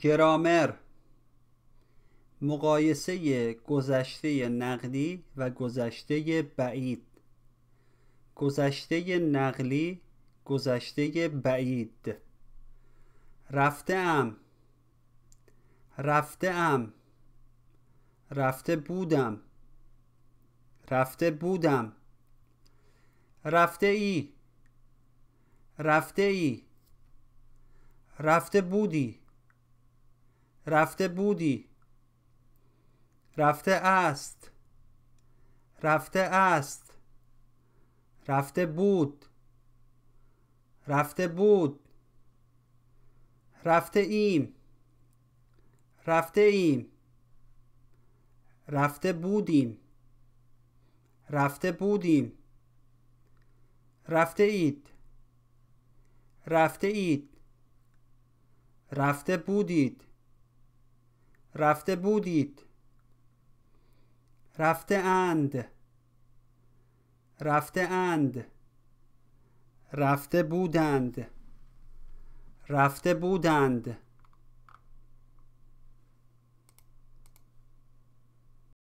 گرامر مقایسه گذشته نقلی و گذشته بعید. گذشته نقلی گذشته بعید. رفته ام رفته ام رفته بودم. رفته بودم. رفته ای. رفته ای. رفته بودی. رفته بودی. رفته است. رفته است. رفته بود. رفته بود. رفته ایم. رفته ایم. رفته بودیم. رفته بودیم. رفته اید. رفته اید. رفته بودید. رفته بودید. رفته اند. رفته اند. رفته بودند. رفته بودند.